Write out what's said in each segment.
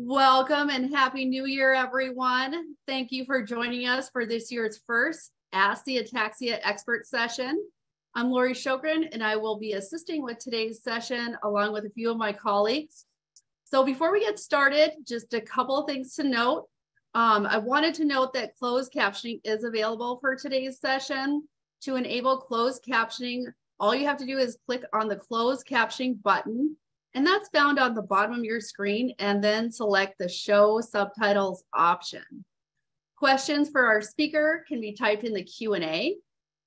Welcome and Happy New Year, everyone. Thank you for joining us for this year's first Ask the Ataxia Expert session. I'm Lori Shokran, and I will be assisting with today's session along with a few of my colleagues. So before we get started, just a couple things to note. Um, I wanted to note that closed captioning is available for today's session. To enable closed captioning, all you have to do is click on the closed captioning button and that's found on the bottom of your screen and then select the show subtitles option. Questions for our speaker can be typed in the Q&A.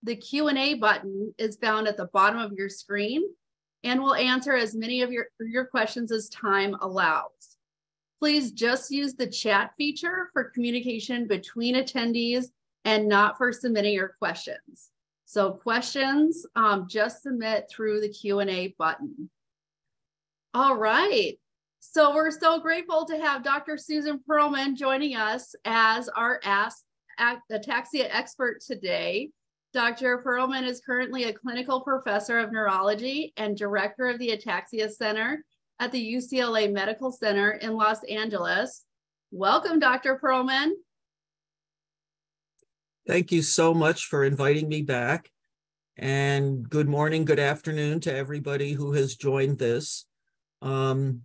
The Q&A button is found at the bottom of your screen and will answer as many of your, your questions as time allows. Please just use the chat feature for communication between attendees and not for submitting your questions. So questions, um, just submit through the Q&A button. All right. So we're so grateful to have Dr. Susan Perlman joining us as our Ask Ataxia expert today. Dr. Perlman is currently a clinical professor of neurology and director of the Ataxia Center at the UCLA Medical Center in Los Angeles. Welcome, Dr. Perlman. Thank you so much for inviting me back. And good morning, good afternoon to everybody who has joined this. Um,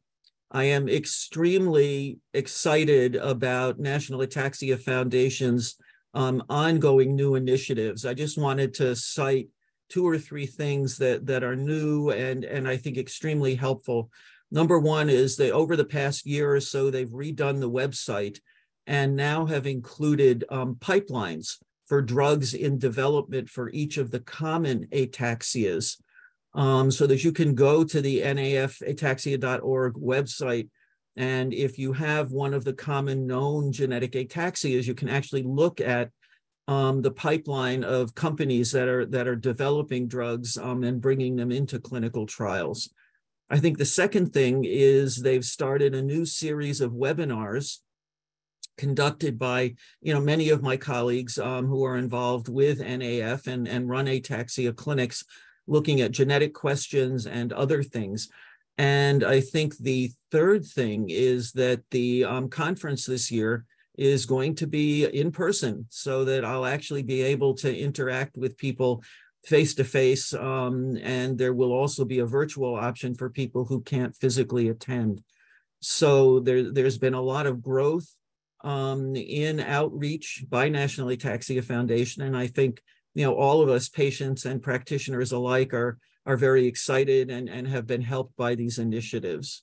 I am extremely excited about National Ataxia Foundation's um, ongoing new initiatives. I just wanted to cite two or three things that, that are new and, and I think extremely helpful. Number one is that over the past year or so, they've redone the website and now have included um, pipelines for drugs in development for each of the common ataxias um, so that you can go to the nafataxia.org website. And if you have one of the common known genetic ataxias, you can actually look at um, the pipeline of companies that are that are developing drugs um, and bringing them into clinical trials. I think the second thing is they've started a new series of webinars conducted by you know many of my colleagues um, who are involved with NAF and, and run ataxia clinics looking at genetic questions and other things. And I think the third thing is that the um, conference this year is going to be in person so that I'll actually be able to interact with people face to face. And there will also be a virtual option for people who can't physically attend. So there, there's been a lot of growth um, in outreach by National Ataxia Foundation. And I think you know, all of us patients and practitioners alike are, are very excited and, and have been helped by these initiatives.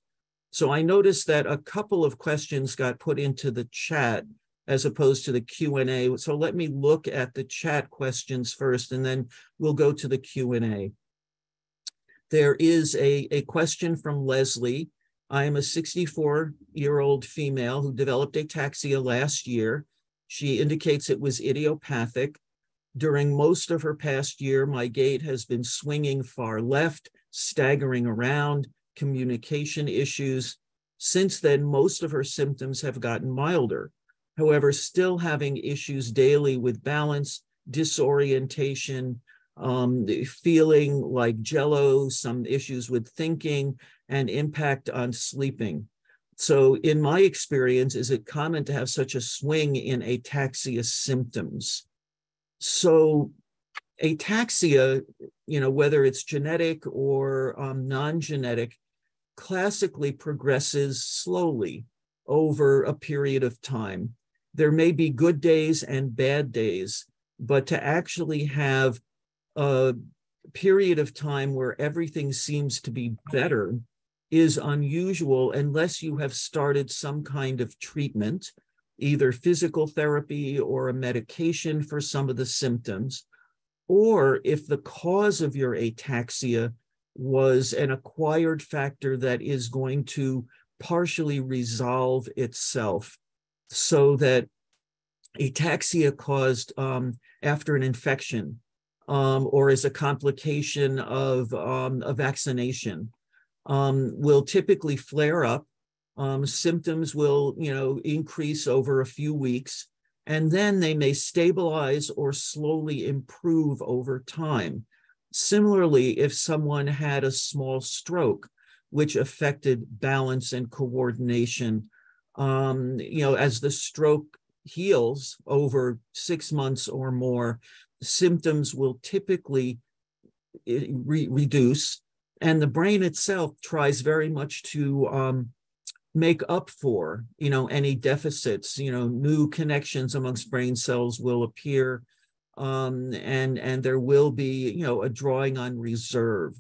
So I noticed that a couple of questions got put into the chat as opposed to the Q&A. So let me look at the chat questions first, and then we'll go to the Q&A. There is a, a question from Leslie. I am a 64-year-old female who developed ataxia last year. She indicates it was idiopathic. During most of her past year, my gait has been swinging far left, staggering around, communication issues. Since then, most of her symptoms have gotten milder. However, still having issues daily with balance, disorientation, um, feeling like jello, some issues with thinking, and impact on sleeping. So, in my experience, is it common to have such a swing in ataxia symptoms? So ataxia, you know, whether it's genetic or um, non-genetic, classically progresses slowly over a period of time. There may be good days and bad days, but to actually have a period of time where everything seems to be better is unusual unless you have started some kind of treatment either physical therapy or a medication for some of the symptoms, or if the cause of your ataxia was an acquired factor that is going to partially resolve itself so that ataxia caused um, after an infection um, or as a complication of um, a vaccination um, will typically flare up um, symptoms will, you know, increase over a few weeks, and then they may stabilize or slowly improve over time. Similarly, if someone had a small stroke, which affected balance and coordination, Um, you know, as the stroke heals over six months or more, symptoms will typically eh, re reduce, and the brain itself tries very much to um, make up for, you know, any deficits. You know, new connections amongst brain cells will appear, um, and and there will be, you know, a drawing on reserve.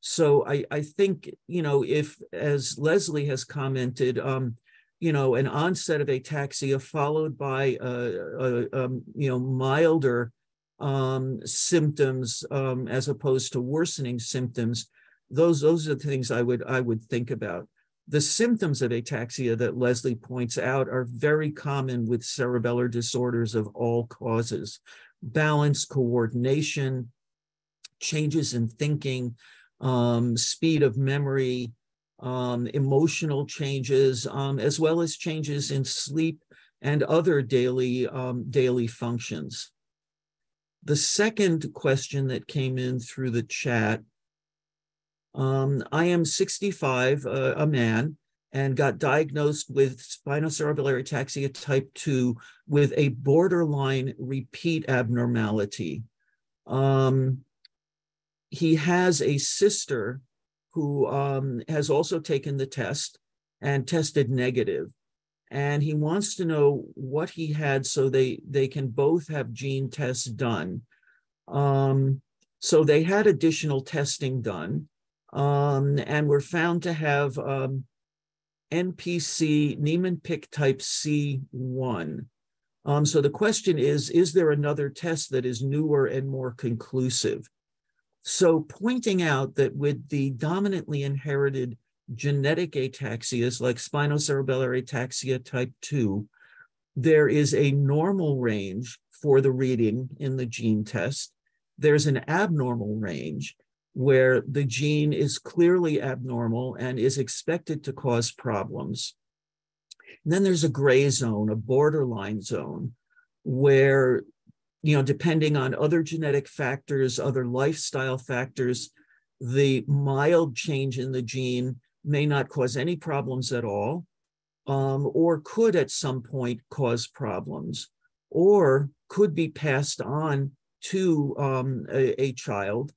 So I I think you know if as Leslie has commented. Um, you know, an onset of ataxia followed by a, a, a you know milder um, symptoms um, as opposed to worsening symptoms. Those those are the things I would I would think about. The symptoms of ataxia that Leslie points out are very common with cerebellar disorders of all causes: balance, coordination, changes in thinking, um, speed of memory, um, emotional changes, um, as well as changes in sleep and other daily, um, daily functions. The second question that came in through the chat, um, I am 65, uh, a man, and got diagnosed with spinocerebellar ataxia type 2 with a borderline repeat abnormality. Um, he has a sister who um, has also taken the test and tested negative. And he wants to know what he had so they, they can both have gene tests done. Um, so they had additional testing done um, and were found to have um, NPC, Niemann-Pick type C1. Um, so the question is, is there another test that is newer and more conclusive? So pointing out that with the dominantly inherited genetic ataxias like spinocerebellar ataxia type 2, there is a normal range for the reading in the gene test. There's an abnormal range where the gene is clearly abnormal and is expected to cause problems. And then there's a gray zone, a borderline zone, where you know, depending on other genetic factors, other lifestyle factors, the mild change in the gene may not cause any problems at all, um, or could at some point cause problems, or could be passed on to um, a, a, child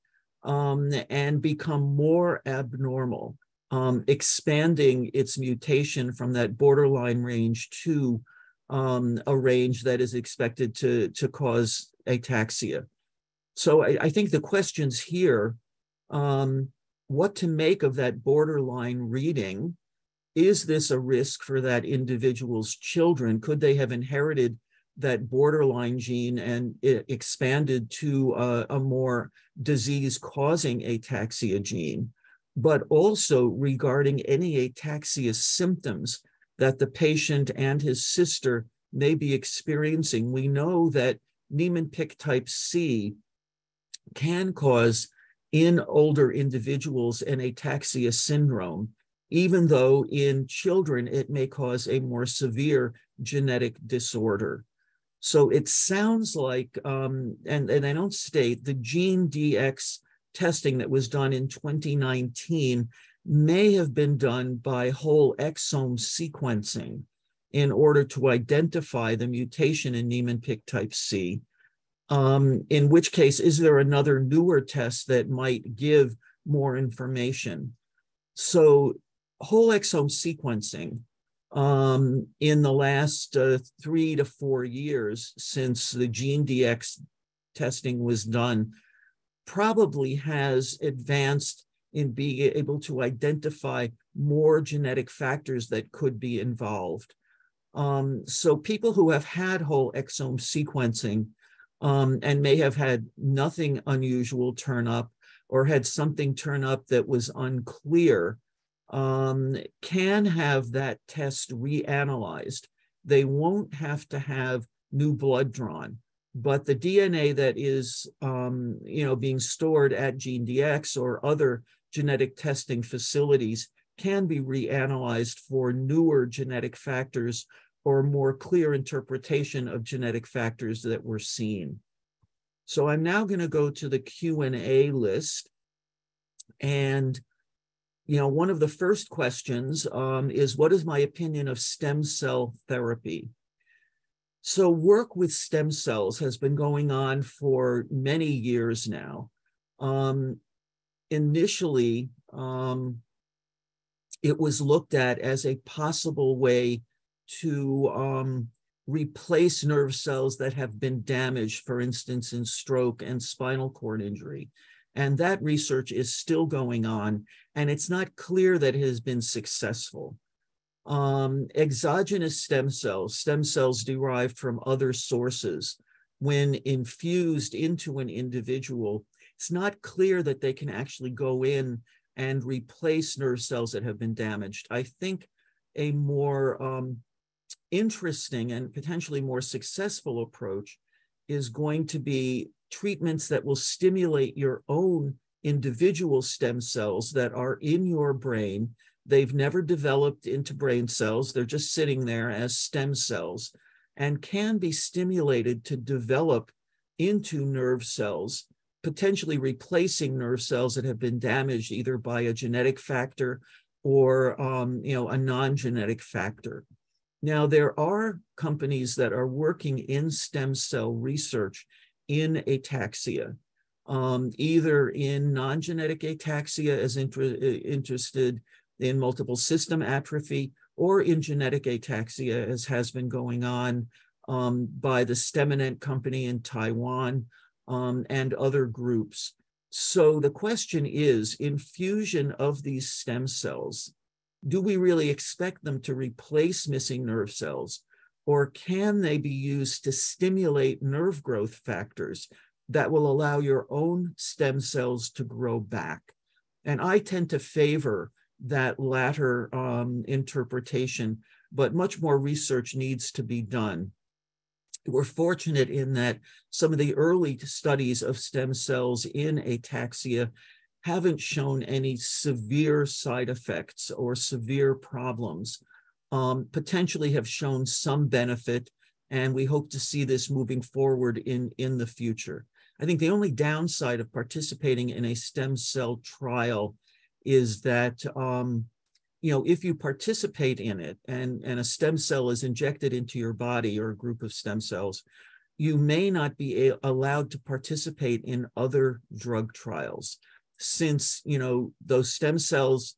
um, and become more abnormal, um, expanding its mutation from that borderline range to um, a range that is expected to, to cause ataxia. So I, I think the questions here, um, what to make of that borderline reading? Is this a risk for that individual's children? Could they have inherited that borderline gene and it expanded to a, a more disease causing ataxia gene? But also regarding any ataxia symptoms that the patient and his sister may be experiencing. We know that Niemann-Pick type C can cause in older individuals an ataxia syndrome, even though in children it may cause a more severe genetic disorder. So it sounds like, um, and, and I don't state, the GeneDx testing that was done in 2019 may have been done by whole exome sequencing in order to identify the mutation in Niemann-Pick type C. Um, in which case, is there another newer test that might give more information? So whole exome sequencing um, in the last uh, three to four years since the GeneDx testing was done probably has advanced in being able to identify more genetic factors that could be involved. Um, so people who have had whole exome sequencing um, and may have had nothing unusual turn up or had something turn up that was unclear um, can have that test reanalyzed. They won't have to have new blood drawn, but the DNA that is, um, you know, being stored at GeneDx or other genetic testing facilities can be reanalyzed for newer genetic factors or more clear interpretation of genetic factors that were seen. So I'm now going to go to the Q&A list. And you know, one of the first questions um, is what is my opinion of stem cell therapy? So, work with stem cells has been going on for many years now. Um, initially, um, it was looked at as a possible way to um, replace nerve cells that have been damaged, for instance, in stroke and spinal cord injury. And that research is still going on, and it's not clear that it has been successful. Um, exogenous stem cells, stem cells derived from other sources, when infused into an individual, it's not clear that they can actually go in and replace nerve cells that have been damaged. I think a more um, interesting and potentially more successful approach is going to be treatments that will stimulate your own individual stem cells that are in your brain. They've never developed into brain cells, they're just sitting there as stem cells and can be stimulated to develop into nerve cells, potentially replacing nerve cells that have been damaged either by a genetic factor or um, you know a non-genetic factor. Now, there are companies that are working in stem cell research in ataxia, um, either in non genetic ataxia, as inter- interested in multiple system atrophy, or in genetic ataxia, as has been going on um, by the Steminent company in Taiwan um, and other groups. So the question is infusion of these stem cells do we really expect them to replace missing nerve cells? Or can they be used to stimulate nerve growth factors that will allow your own stem cells to grow back? And I tend to favor that latter um, interpretation, but much more research needs to be done. We're fortunate in that some of the early studies of stem cells in ataxia haven't shown any severe side effects or severe problems, um, potentially have shown some benefit, and we hope to see this moving forward in, in the future. I think the only downside of participating in a stem cell trial is that um, you know if you participate in it and, and a stem cell is injected into your body or a group of stem cells, you may not be a- allowed to participate in other drug trials since you know those stem cells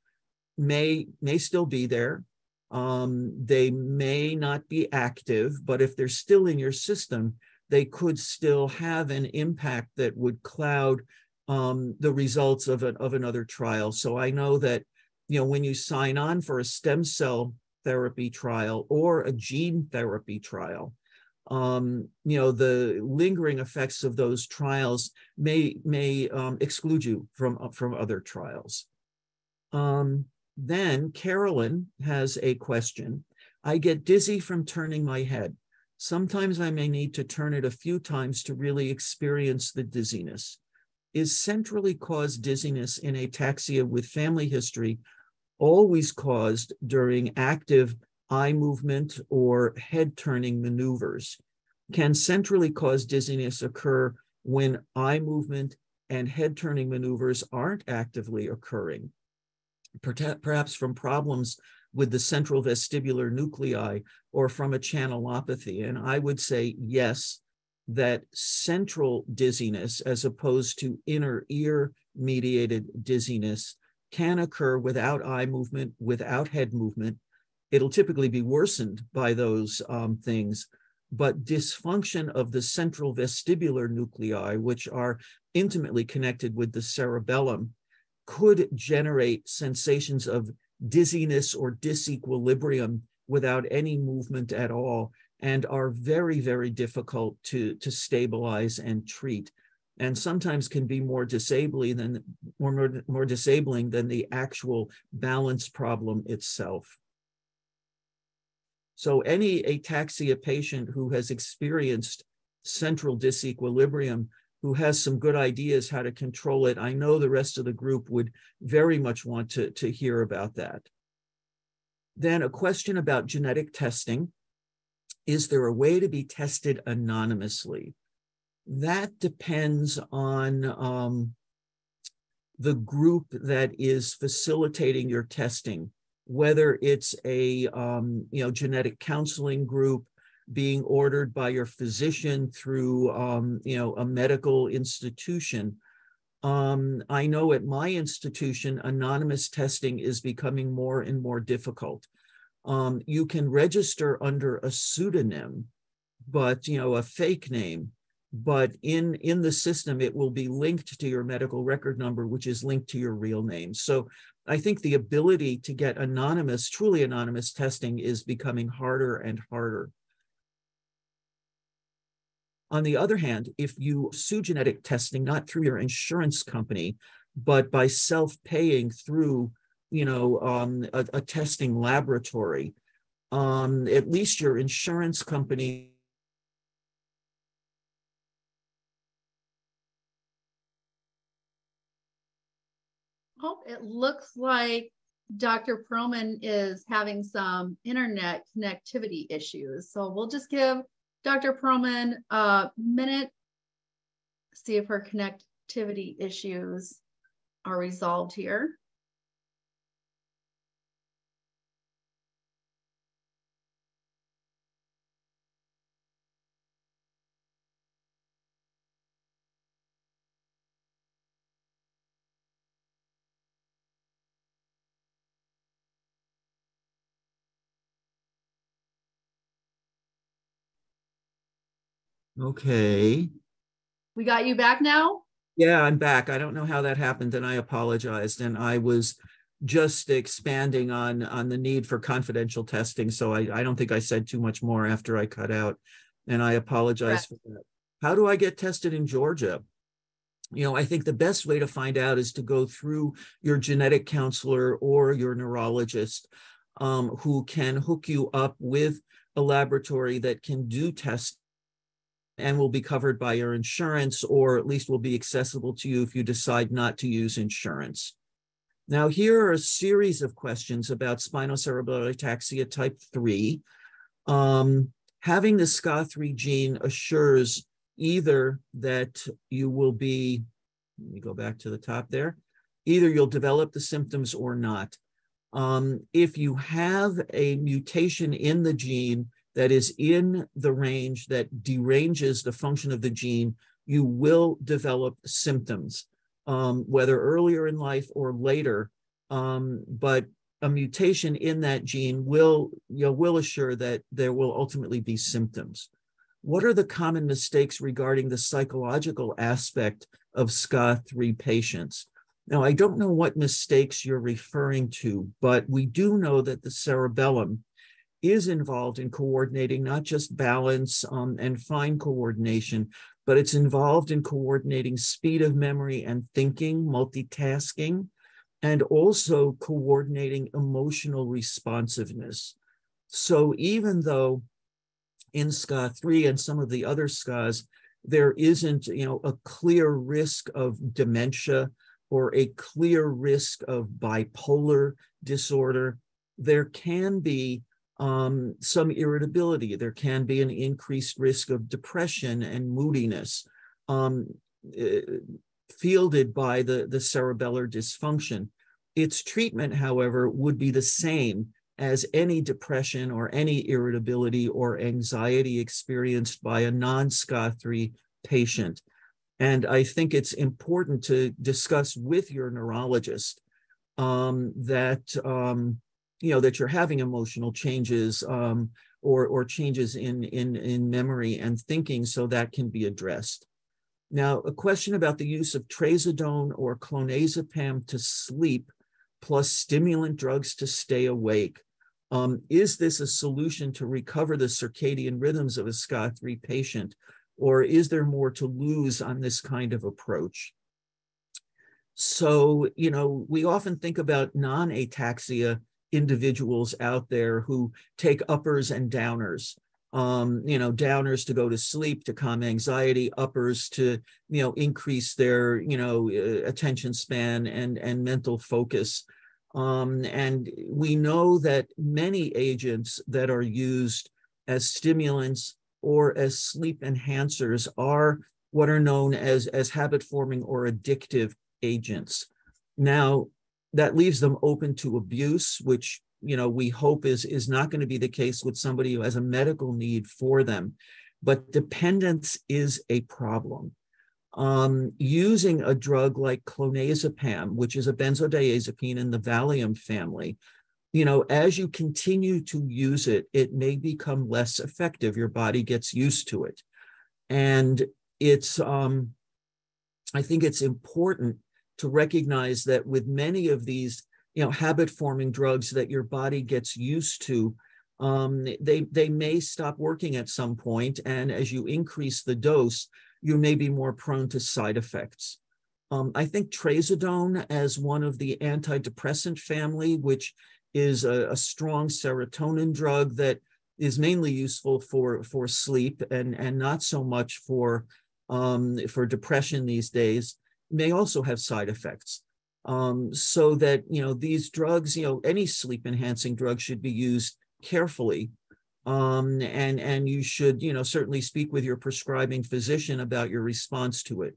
may may still be there. Um, they may not be active but if they're still in your system they could still have an impact that would cloud um, the results of, a, of another trial. So i know that you know when you sign on for a stem cell therapy trial or a gene therapy trial um, you know, the lingering effects of those trials may may um, exclude you from uh, from other trials. Um, then Carolyn has a question. I get dizzy from turning my head. Sometimes I may need to turn it a few times to really experience the dizziness. Is centrally caused dizziness in ataxia with family history always caused during active eye movement or head turning maneuvers. Can centrally caused dizziness occur when eye movement and head turning maneuvers aren't actively occurring? Perhaps from problems with the central vestibular nuclei or from a channelopathy. And I would say yes, that central dizziness, as opposed to inner ear mediated dizziness, can occur without eye movement, without head movement, it'll typically be worsened by those um, things. But dysfunction of the central vestibular nuclei, which are intimately connected with the cerebellum, could generate sensations of dizziness or disequilibrium without any movement at all and are very, very difficult to, to stabilize and treat and sometimes can be more disabling than more, more disabling than the actual balance problem itself. So any ataxia patient who has experienced central disequilibrium, who has some good ideas how to control it, I know the rest of the group would very much want to, to hear about that. Then a question about genetic testing. Is there a way to be tested anonymously? That depends on um, the group that is facilitating your testing, whether it's a um, you know genetic counseling group being ordered by your physician through um, you know a medical institution. Um, I know at my institution, anonymous testing is becoming more and more difficult. Um, you can register under a pseudonym, but you know a fake name but in in the system it will be linked to your medical record number which is linked to your real name so i think the ability to get anonymous truly anonymous testing is becoming harder and harder. On the other hand if you sue genetic testing not through your insurance company but by self-paying through you know um, a, a testing laboratory um, at least your insurance company Oh, it looks like Dr. Perlman is having some internet connectivity issues. So we'll just give Dr. Perlman a minute, see if her connectivity issues are resolved here. Okay. We got you back now? Yeah, I'm back. I don't know how that happened and I apologized. And I was just expanding on on the need for confidential testing. So I, I don't think I said too much more after I cut out. And I apologize Correct. for that. How do I get tested in Georgia? You know, I think the best way to find out is to go through your genetic counselor or your neurologist um, who can hook you up with a laboratory that can do tests and will be covered by your insurance or at least will be accessible to you if you decide not to use insurance. Now, here are a series of questions about spinocerebellar ataxia type 3. Um, having the SCA3 gene assures either that you will be, let me go back to the top there, either you'll develop the symptoms or not. Um, if you have a mutation in the gene that is in the range that deranges the function of the gene, you will develop symptoms, um, whether earlier in life or later. Um, but a mutation in that gene will, you know, will assure that there will ultimately be symptoms. What are the common mistakes regarding the psychological aspect of SCA3 patients? Now, I don't know what mistakes you're referring to, but we do know that the cerebellum is involved in coordinating not just balance um, and fine coordination, but it's involved in coordinating speed of memory and thinking, multitasking, and also coordinating emotional responsiveness. So even though in SCA3 and some of the other SCAs, there isn't you know, a clear risk of dementia or a clear risk of bipolar disorder, there can be um, some irritability. There can be an increased risk of depression and moodiness um, uh, fielded by the, the cerebellar dysfunction. Its treatment, however, would be the same as any depression or any irritability or anxiety experienced by a non SCA3 patient. And I think it's important to discuss with your neurologist um, that um, you know that you're having emotional changes um, or or changes in in in memory and thinking so that can be addressed. Now a question about the use of trazodone or clonazepam to sleep plus stimulant drugs to stay awake. Um, is this a solution to recover the circadian rhythms of a SCA3 patient or is there more to lose on this kind of approach? So you know we often think about non-ataxia individuals out there who take uppers and downers. Um you know downers to go to sleep to calm anxiety uppers to you know increase their you know uh, attention span and and mental focus. Um and we know that many agents that are used as stimulants or as sleep enhancers are what are known as as habit forming or addictive agents. Now, that leaves them open to abuse, which you know we hope is is not going to be the case with somebody who has a medical need for them. But dependence is a problem. Um, using a drug like clonazepam, which is a benzodiazepine in the Valium family, you know, as you continue to use it, it may become less effective. Your body gets used to it. And it's, um, I think it's important to recognize that with many of these, you know, habit forming drugs that your body gets used to, um, they, they may stop working at some point, And as you increase the dose, you may be more prone to side effects. Um, I think trazodone as one of the antidepressant family, which is a, a, strong serotonin drug that is mainly useful for for sleep and and not so much for um, for depression these days, may also have side effects. Um, so that you know these drugs, you know, any sleep enhancing drug should be used carefully um, and and you should you know certainly speak with your prescribing physician about your response to it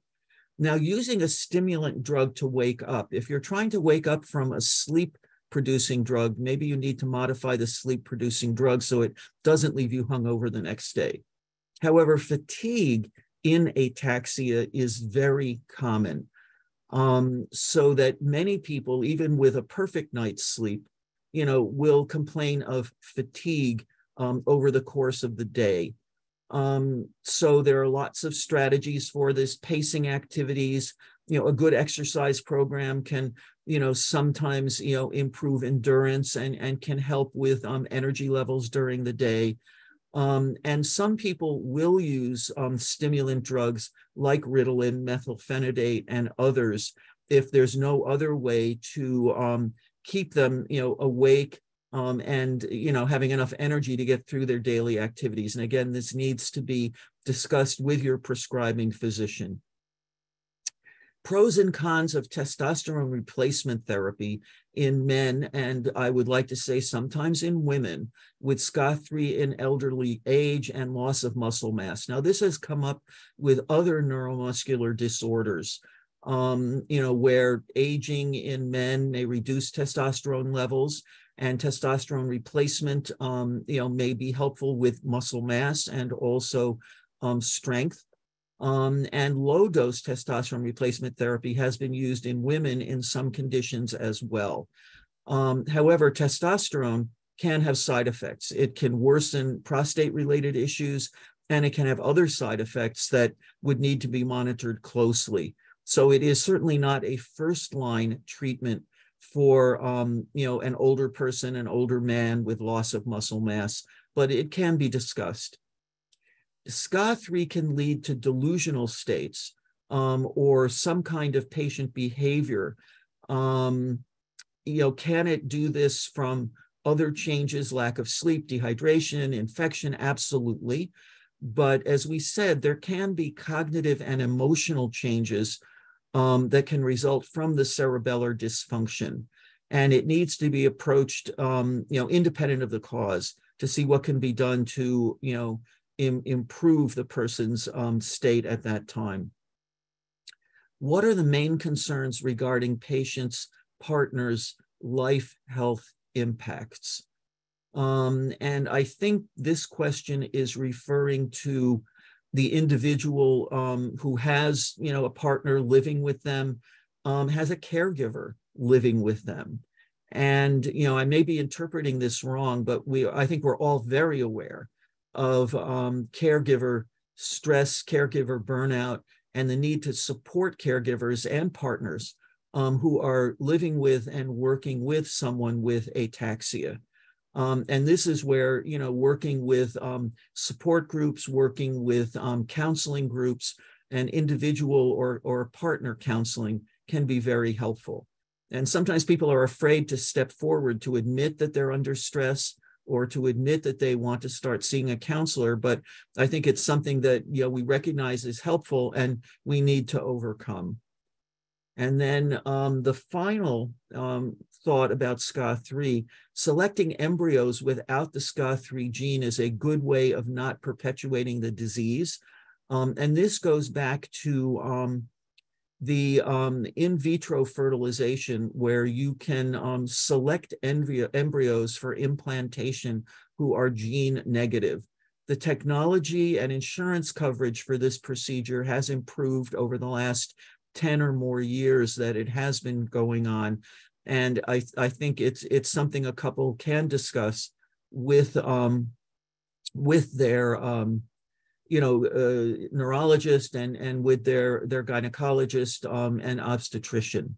now using a stimulant drug to wake up if you're trying to wake up from a sleep producing drug maybe you need to modify the sleep producing drug so it doesn't leave you hungover the next day however fatigue in ataxia is very common um, so that many people even with a perfect night's sleep you know will complain of fatigue um, over the course of the day. Um, so there are lots of strategies for this pacing activities. You know, a good exercise program can, you know, sometimes, you know, improve endurance and, and can help with um, energy levels during the day. Um, and some people will use um, stimulant drugs like Ritalin, methylphenidate, and others if there's no other way to um, keep them, you know, awake um, and you know having enough energy to get through their daily activities. And again, this needs to be discussed with your prescribing physician. Pros and cons of testosterone replacement therapy in men, and I would like to say sometimes in women, with SCA3 in elderly age and loss of muscle mass. Now, this has come up with other neuromuscular disorders um, you know, where aging in men may reduce testosterone levels and testosterone replacement, um, you know, may be helpful with muscle mass and also um, strength. Um, and low dose testosterone replacement therapy has been used in women in some conditions as well. Um, however, testosterone can have side effects. It can worsen prostate related issues and it can have other side effects that would need to be monitored closely. So it is certainly not a first line treatment for um, you know an older person, an older man with loss of muscle mass, but it can be discussed. SCA3 can lead to delusional states um, or some kind of patient behavior. Um, you know, can it do this from other changes, lack of sleep, dehydration, infection? Absolutely. But as we said, there can be cognitive and emotional changes um, that can result from the cerebellar dysfunction. And it needs to be approached, um, you know, independent of the cause to see what can be done to, you know, Im improve the person's um, state at that time. What are the main concerns regarding patients, partners, life health impacts? Um, and I think this question is referring to the individual um, who has, you know, a partner living with them um, has a caregiver living with them. And, you know, I may be interpreting this wrong, but we, I think we're all very aware of um, caregiver stress, caregiver burnout, and the need to support caregivers and partners um, who are living with and working with someone with ataxia. Um, and this is where, you know, working with um, support groups, working with um, counseling groups and individual or, or partner counseling can be very helpful. And sometimes people are afraid to step forward to admit that they're under stress or to admit that they want to start seeing a counselor. But I think it's something that, you know, we recognize is helpful and we need to overcome. And then um, the final um, thought about SCA3, selecting embryos without the SCA3 gene is a good way of not perpetuating the disease. Um, and this goes back to um, the um, in vitro fertilization, where you can um, select embryo, embryos for implantation who are gene negative. The technology and insurance coverage for this procedure has improved over the last 10 or more years that it has been going on. And I, I think it's it's something a couple can discuss with um, with their um, you know uh, neurologist and and with their their gynecologist um, and obstetrician.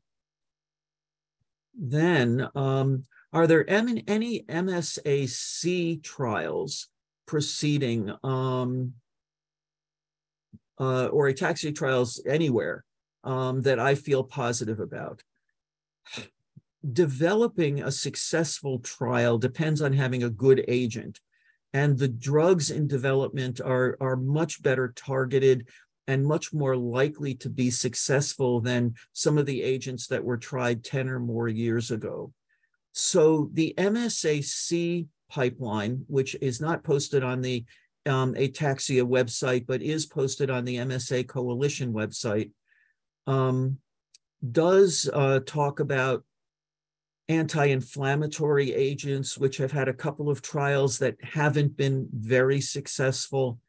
Then, um, are there any MSAC trials proceeding um, uh, or ataxia trials anywhere um, that I feel positive about? Developing a successful trial depends on having a good agent and the drugs in development are, are much better targeted and much more likely to be successful than some of the agents that were tried 10 or more years ago. So the MSAC pipeline, which is not posted on the um, Ataxia website, but is posted on the MSA Coalition website, um, does uh, talk about anti-inflammatory agents, which have had a couple of trials that haven't been very successful,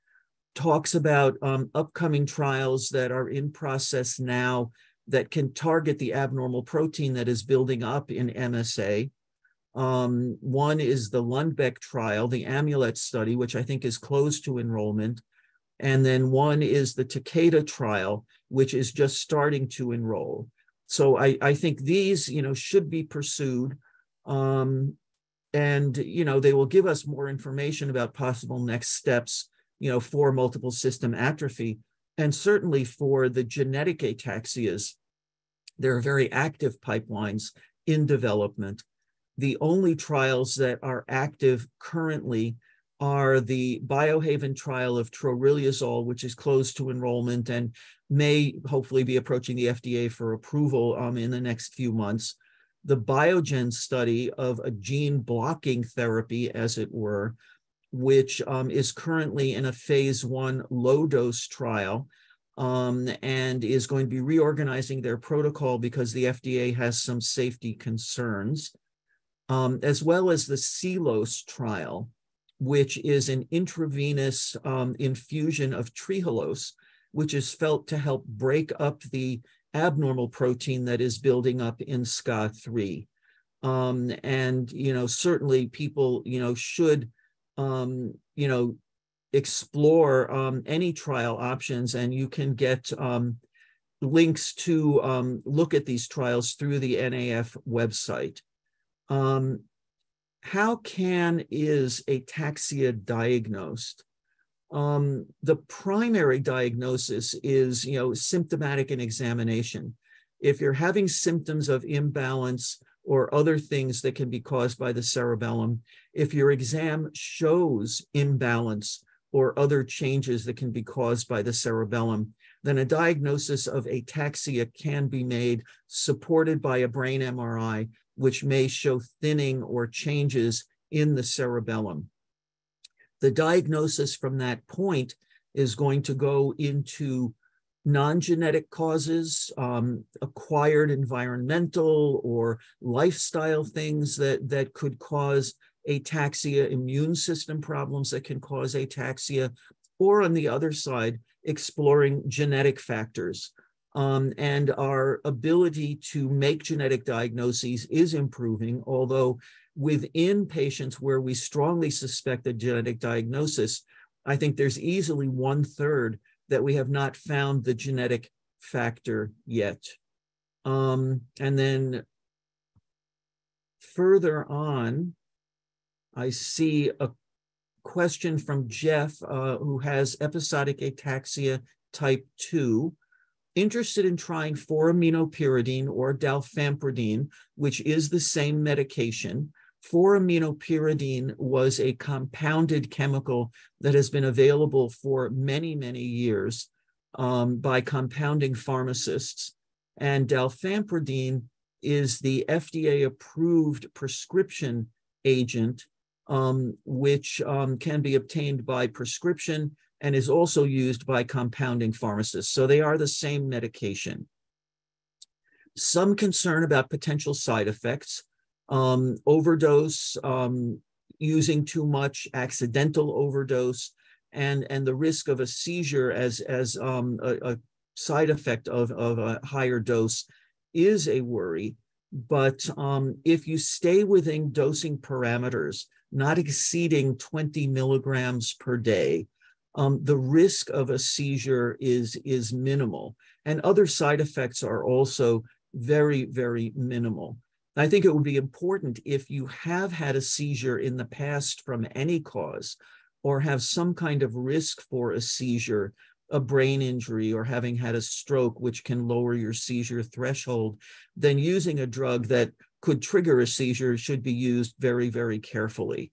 talks about um, upcoming trials that are in process now that can target the abnormal protein that is building up in MSA. Um, one is the Lundbeck trial, the Amulet study, which I think is close to enrollment. And then one is the Takeda trial, which is just starting to enroll. So I, I think these, you know, should be pursued. Um, and, you know, they will give us more information about possible next steps, you know, for multiple system atrophy. And certainly for the genetic ataxias, there are very active pipelines in development. The only trials that are active currently are the Biohaven trial of troriluzole, which is closed to enrollment and may hopefully be approaching the FDA for approval um, in the next few months. The Biogen study of a gene blocking therapy, as it were, which um, is currently in a phase one low dose trial um, and is going to be reorganizing their protocol because the FDA has some safety concerns, um, as well as the Seelos trial, which is an intravenous um, infusion of trehalose, which is felt to help break up the abnormal protein that is building up in SCA3. Um, and, you know, certainly people, you know, should, um, you know, explore um, any trial options and you can get um, links to um, look at these trials through the NAF website. Um, how can is ataxia diagnosed? um, the primary diagnosis is, you know, symptomatic and examination. If you're having symptoms of imbalance or other things that can be caused by the cerebellum, if your exam shows imbalance or other changes that can be caused by the cerebellum, then a diagnosis of ataxia can be made supported by a brain MRI, which may show thinning or changes in the cerebellum. The diagnosis from that point is going to go into non-genetic causes, um, acquired environmental or lifestyle things that, that could cause ataxia, immune system problems that can cause ataxia, or on the other side, exploring genetic factors. Um, and our ability to make genetic diagnoses is improving, although within patients where we strongly suspect a genetic diagnosis, I think there's easily one third that we have not found the genetic factor yet. Um, and then further on, I see a question from Jeff, uh, who has episodic ataxia type 2, interested in trying 4-aminopyridine or dalfampridine, which is the same medication, 4-aminopyridine was a compounded chemical that has been available for many, many years um, by compounding pharmacists. And dalfampridine is the FDA approved prescription agent, um, which um, can be obtained by prescription and is also used by compounding pharmacists. So they are the same medication. some concern about potential side effects, um, overdose, um, using too much, accidental overdose, and and the risk of a seizure as as um, a, a side effect of of a higher dose is a worry. But um, if you stay within dosing parameters, not exceeding 20 milligrams per day, um, the risk of a seizure is, is minimal. And other side effects are also very, very minimal. I think it would be important if you have had a seizure in the past from any cause or have some kind of risk for a seizure, a brain injury, or having had a stroke, which can lower your seizure threshold, then using a drug that could trigger a seizure should be used very, very carefully.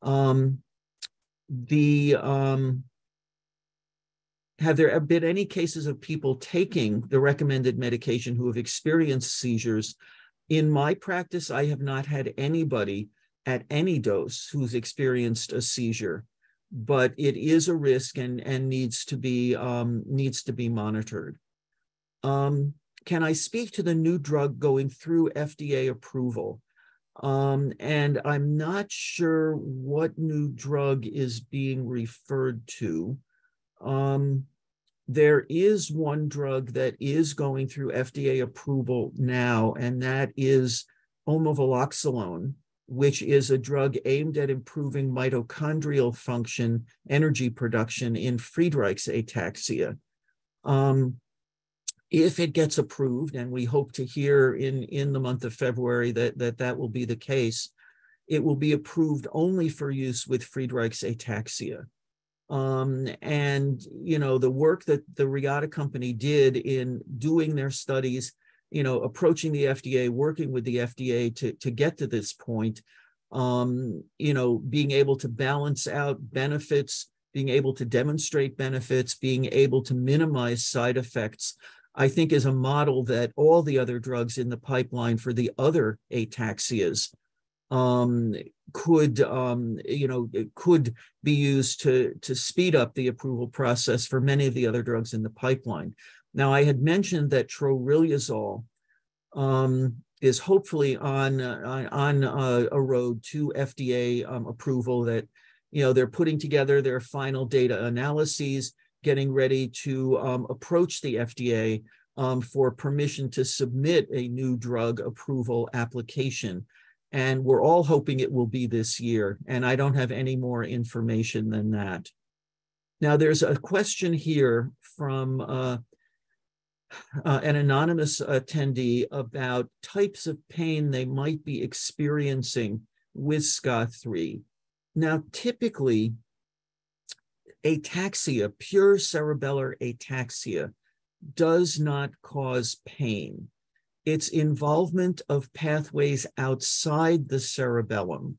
Um, the um, have there been any cases of people taking the recommended medication who have experienced seizures? In my practice, I have not had anybody at any dose who's experienced a seizure, but it is a risk and, and needs to be um, needs to be monitored. Um, can I speak to the new drug going through FDA approval? Um, and I'm not sure what new drug is being referred to. Um, there is one drug that is going through FDA approval now, and that is omaveloxolone, which is a drug aimed at improving mitochondrial function, energy production in Friedreich's ataxia. Um, if it gets approved, and we hope to hear in, in the month of February that, that that will be the case, it will be approved only for use with Friedreich's ataxia. Um, and, you know, the work that the Reata company did in doing their studies, you know, approaching the FDA, working with the FDA to, to get to this point, um, you know, being able to balance out benefits, being able to demonstrate benefits, being able to minimize side effects, I think is a model that all the other drugs in the pipeline for the other ataxias um, could um, you know could be used to to speed up the approval process for many of the other drugs in the pipeline. Now, I had mentioned that troriluzole um, is hopefully on uh, on uh, a road to FDA um, approval. That you know they're putting together their final data analyses, getting ready to um, approach the FDA um, for permission to submit a new drug approval application and we're all hoping it will be this year. And I don't have any more information than that. Now, there's a question here from uh, uh, an anonymous attendee about types of pain they might be experiencing with SCA3. Now, typically, ataxia, pure cerebellar ataxia, does not cause pain its involvement of pathways outside the cerebellum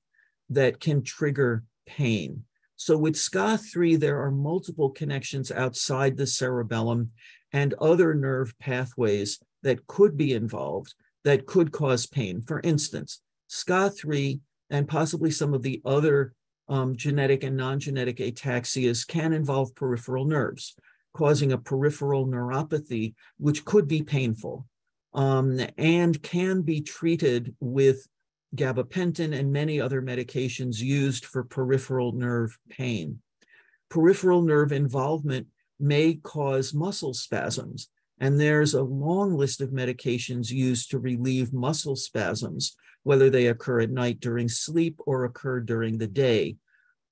that can trigger pain. So with SCA3, there are multiple connections outside the cerebellum and other nerve pathways that could be involved that could cause pain. For instance, SCA3 and possibly some of the other um, genetic and non-genetic ataxias can involve peripheral nerves, causing a peripheral neuropathy, which could be painful um, and can be treated with gabapentin and many other medications used for peripheral nerve pain. Peripheral nerve involvement may cause muscle spasms, and there's a long list of medications used to relieve muscle spasms, whether they occur at night during sleep or occur during the day.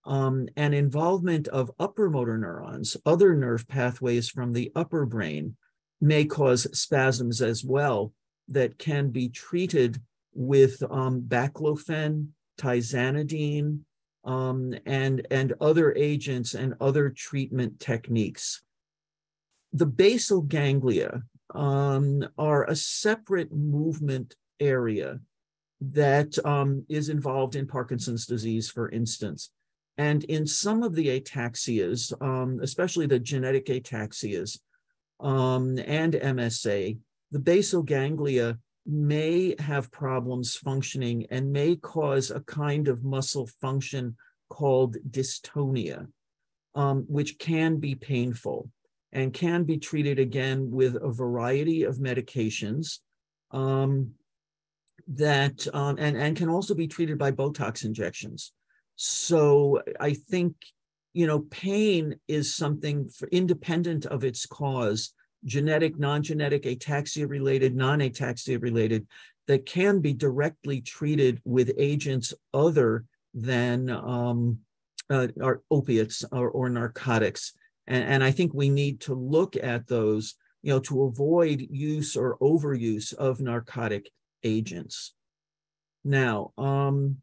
Um, and involvement of upper motor neurons, other nerve pathways from the upper brain, may cause spasms as well that can be treated with um, baclofen, tizanidine, um, and, and other agents and other treatment techniques. The basal ganglia um, are a separate movement area that um, is involved in Parkinson's disease, for instance. And in some of the ataxias, um, especially the genetic ataxias, um, and MSA, the basal ganglia may have problems functioning and may cause a kind of muscle function called dystonia, um, which can be painful and can be treated again with a variety of medications. um, that um, and and can also be treated by Botox injections. So I think you know pain is something for, independent of its cause, genetic, non-genetic, ataxia related, non-ataxia related, that can be directly treated with agents other than um, uh, opiates or, or narcotics. And, and I think we need to look at those, you know, to avoid use or overuse of narcotic agents. Now, um,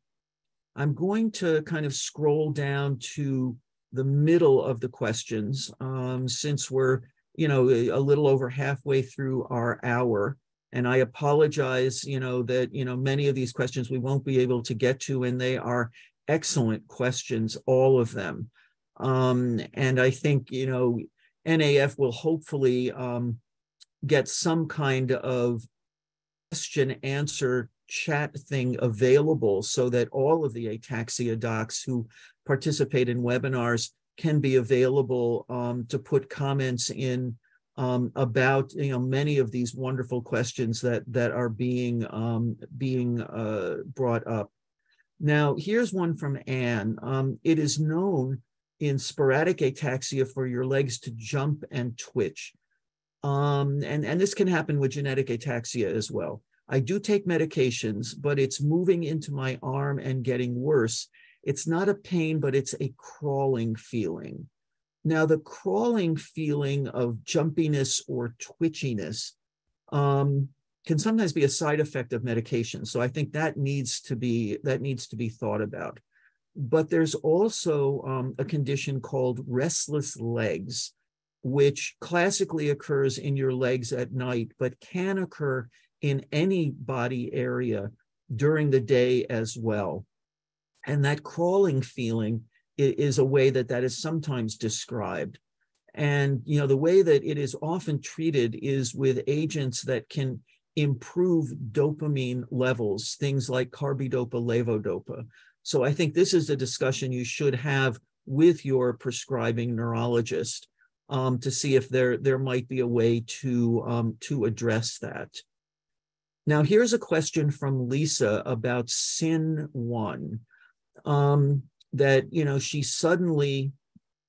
I'm going to kind of scroll down to the middle of the questions um, since we're, you know, a little over halfway through our hour. And I apologize, you know, that, you know, many of these questions we won't be able to get to, and they are excellent questions, all of them. Um, and I think, you know, NAF will hopefully um, get some kind of question answer chat thing available so that all of the ataxia docs who participate in webinars can be available um, to put comments in um, about you know many of these wonderful questions that that are being um, being uh, brought up. Now here's one from Anne. Um, it is known in sporadic ataxia for your legs to jump and twitch. Um, and, and this can happen with genetic ataxia as well. I do take medications, but it's moving into my arm and getting worse. It's not a pain, but it's a crawling feeling. Now, the crawling feeling of jumpiness or twitchiness um, can sometimes be a side effect of medication. So I think that needs to be that needs to be thought about. But there's also um, a condition called restless legs, which classically occurs in your legs at night, but can occur in any body area during the day as well. And that crawling feeling is a way that that is sometimes described. And you know the way that it is often treated is with agents that can improve dopamine levels, things like carbidopa, levodopa. So I think this is a discussion you should have with your prescribing neurologist um, to see if there there might be a way to um, to address that. Now, here's a question from Lisa about SYNE1. Um, that you know she suddenly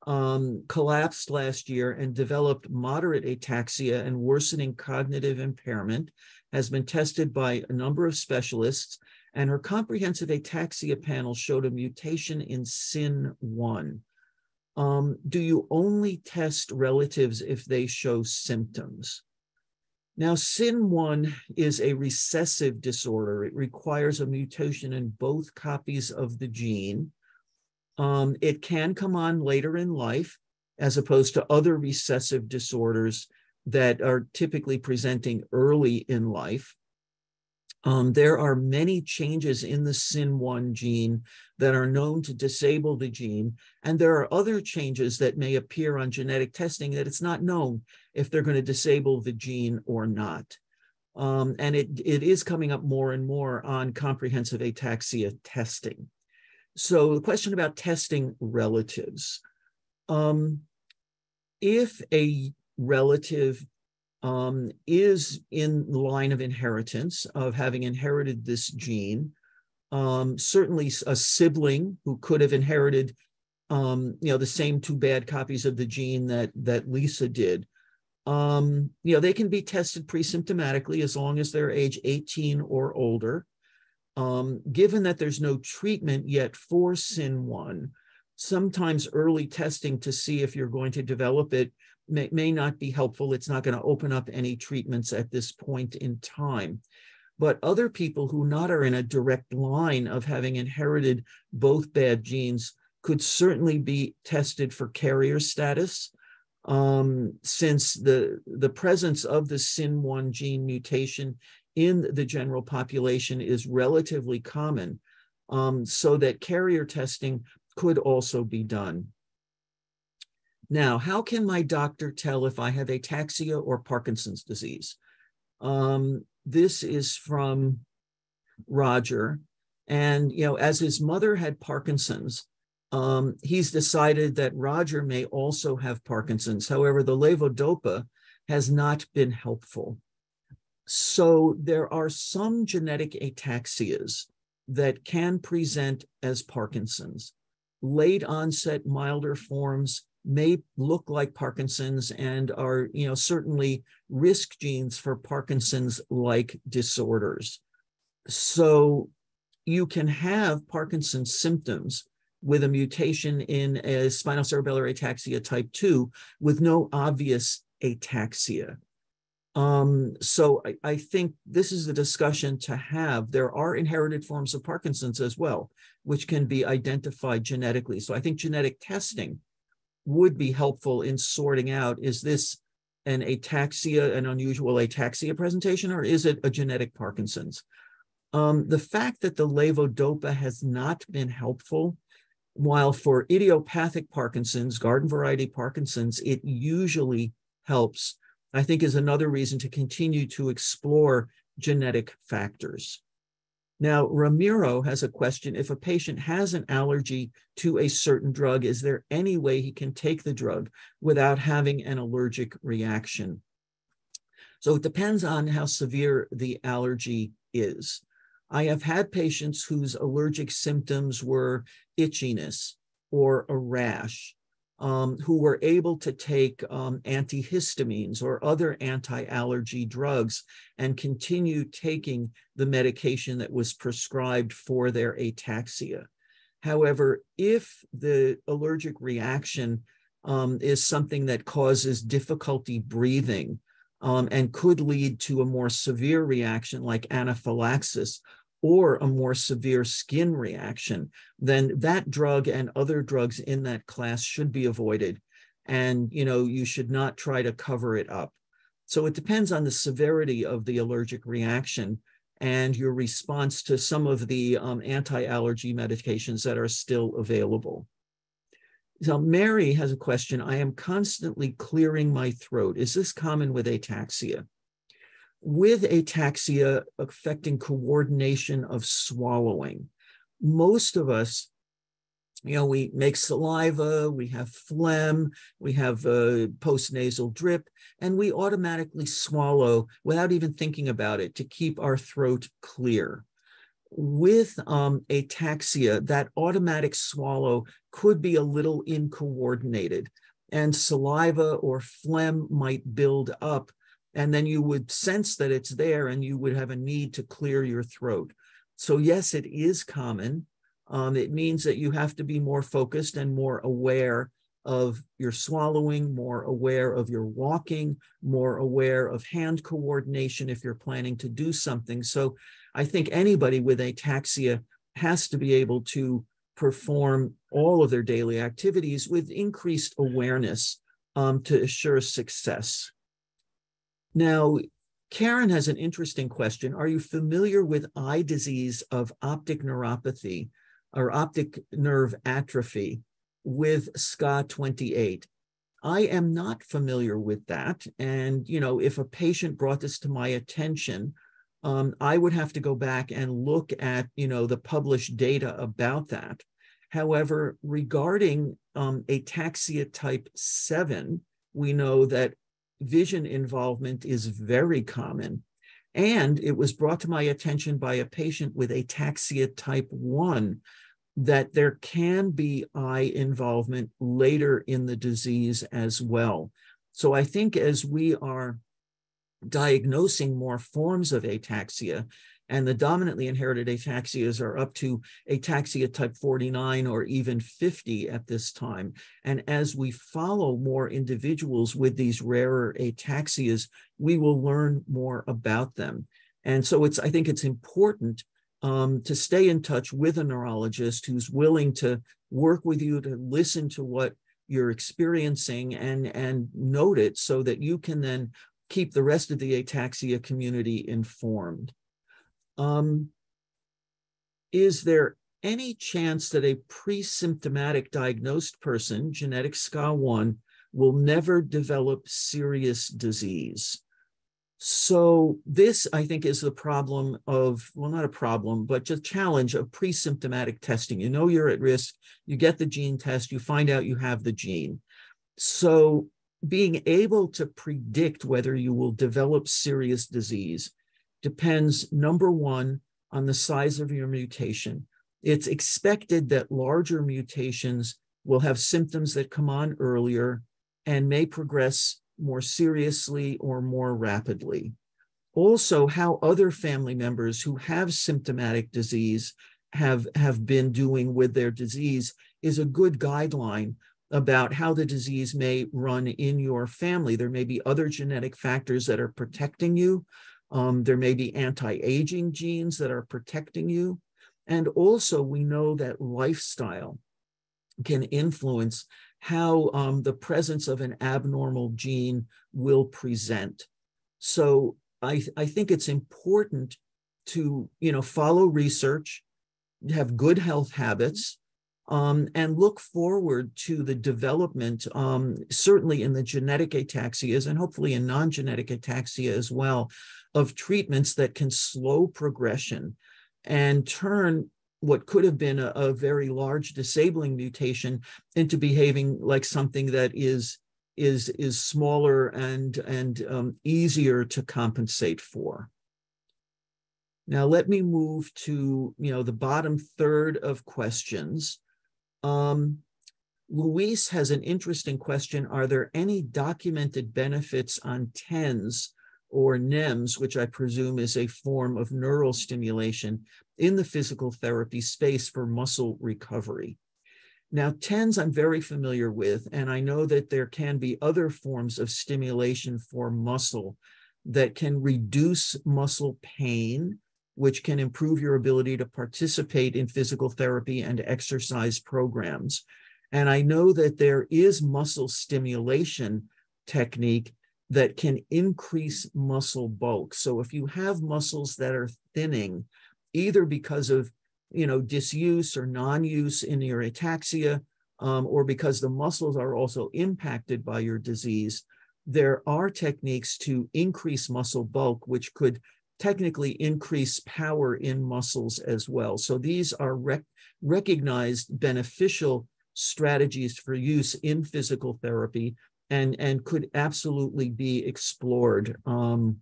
um, collapsed last year and developed moderate ataxia and worsening cognitive impairment, has been tested by a number of specialists, and her comprehensive ataxia panel showed a mutation in SYNE1. Um, do you only test relatives if they show symptoms? Now, SYNE1 is a recessive disorder. It requires a mutation in both copies of the gene. Um, it can come on later in life, as opposed to other recessive disorders that are typically presenting early in life. Um, there are many changes in the SYNE1 gene that are known to disable the gene. And there are other changes that may appear on genetic testing that it's not known if they're going to disable the gene or not. Um, and it, it is coming up more and more on comprehensive ataxia testing. So the question about testing relatives. Um, if a relative um, is in the line of inheritance of having inherited this gene. Um, certainly, a sibling who could have inherited, um, you know, the same two bad copies of the gene that that Lisa did. Um, you know, they can be tested pre-symptomatically as long as they're age 18 or older. Um, given that there's no treatment yet for SYNE1, sometimes early testing to see if you're going to develop it may, may not be helpful. It's not going to open up any treatments at this point in time. But other people who not are in a direct line of having inherited both bad genes could certainly be tested for carrier status. Um, since the, the presence of the SYNE1 gene mutation in the general population is relatively common, um, so that carrier testing could also be done. Now, how can my doctor tell if I have ataxia or Parkinson's disease? Um, this is from Roger. And, you know, as his mother had Parkinson's, um, he's decided that Roger may also have Parkinson's. However, the levodopa has not been helpful. So there are some genetic ataxias that can present as Parkinson's. Late onset, milder forms may look like Parkinson's and are, you know, certainly risk genes for Parkinson's like disorders. So you can have Parkinson's symptoms with a mutation in a spinal cerebellar ataxia type 2 with no obvious ataxia. Um, so I, I, think this is the discussion to have. There are inherited forms of Parkinson's as well, which can be identified genetically. So I think genetic testing would be helpful in sorting out, is this an ataxia, an unusual ataxia presentation, or is it a genetic Parkinson's? Um, the fact that the levodopa has not been helpful, while for idiopathic Parkinson's, garden variety Parkinson's, it usually helps I think is another reason to continue to explore genetic factors. Now, Ramiro has a question. If a patient has an allergy to a certain drug, is there any way he can take the drug without having an allergic reaction? So it depends on how severe the allergy is. I have had patients whose allergic symptoms were itchiness or a rash um, who were able to take um, antihistamines or other anti-allergy drugs and continue taking the medication that was prescribed for their ataxia. However, if the allergic reaction um, is something that causes difficulty breathing um, and could lead to a more severe reaction like anaphylaxis or a more severe skin reaction, then that drug and other drugs in that class should be avoided. And, you know, you should not try to cover it up. So it depends on the severity of the allergic reaction and your response to some of the um, anti-allergy medications that are still available. So Mary has a question. I am constantly clearing my throat. Is this common with ataxia? With ataxia affecting coordination of swallowing. Most of us, you know, we make saliva, we have phlegm, we have postnasal drip, and we automatically swallow without even thinking about it to keep our throat clear. With um, ataxia, that automatic swallow could be a little incoordinated, and saliva or phlegm might build up and then you would sense that it's there and you would have a need to clear your throat. So, yes, it is common. Um, it means that you have to be more focused and more aware of your swallowing, more aware of your walking, more aware of hand coordination if you're planning to do something. So, I think anybody with ataxia has to be able to perform all of their daily activities with increased awareness um, to assure success. Now, Karen has an interesting question. Are you familiar with eye disease of optic neuropathy or optic nerve atrophy with SCA28? I am not familiar with that. And, you know, if a patient brought this to my attention, um, I would have to go back and look at, you know, the published data about that. However, regarding um, ataxia type 7, we know that vision involvement is very common. And it was brought to my attention by a patient with ataxia type 1 that there can be eye involvement later in the disease as well. So I think as we are diagnosing more forms of ataxia, and the dominantly inherited ataxias are up to ataxia type 49 or even 50 at this time. And as we follow more individuals with these rarer ataxias, we will learn more about them. And so it's, I think it's important um, to stay in touch with a neurologist who's willing to work with you to listen to what you're experiencing and, and note it so that you can then keep the rest of the ataxia community informed. Um, is there any chance that a pre-symptomatic diagnosed person, genetic SCA1, will never develop serious disease? So this, I think, is the problem of, well, not a problem, but just challenge of pre-symptomatic testing. You know you're at risk, you get the gene test, you find out you have the gene. So being able to predict whether you will develop serious disease depends, number one, on the size of your mutation. It's expected that larger mutations will have symptoms that come on earlier and may progress more seriously or more rapidly. Also, how other family members who have symptomatic disease have, have been doing with their disease is a good guideline about how the disease may run in your family. There may be other genetic factors that are protecting you. Um, there may be anti-aging genes that are protecting you. And also we know that lifestyle can influence how um, the presence of an abnormal gene will present. So I, I think it's important to, you know, follow research, have good health habits, um, and look forward to the development, um, certainly in the genetic ataxias and hopefully in non-genetic ataxia as well, of treatments that can slow progression and turn what could have been a, a very large disabling mutation into behaving like something that is is is smaller and and um, easier to compensate for. Now let me move to you know the bottom third of questions. Um, Luis has an interesting question. Are there any documented benefits on TENS or NEMS, which I presume is a form of neural stimulation in the physical therapy space for muscle recovery? Now, TENS I'm very familiar with, and I know that there can be other forms of stimulation for muscle that can reduce muscle pain, which can improve your ability to participate in physical therapy and exercise programs. And I know that there is muscle stimulation technique that can increase muscle bulk. So if you have muscles that are thinning, either because of you know disuse or non-use in your ataxia, um, or because the muscles are also impacted by your disease, there are techniques to increase muscle bulk, which could technically increase power in muscles as well. So these are rec recognized beneficial strategies for use in physical therapy and, and could absolutely be explored. Um,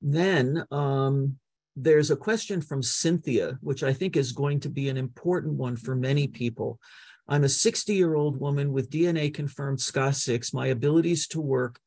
then um, there's a question from Cynthia, which I think is going to be an important one for many people. I'm a 60 year old woman with DNA confirmed SCA6. My abilities to work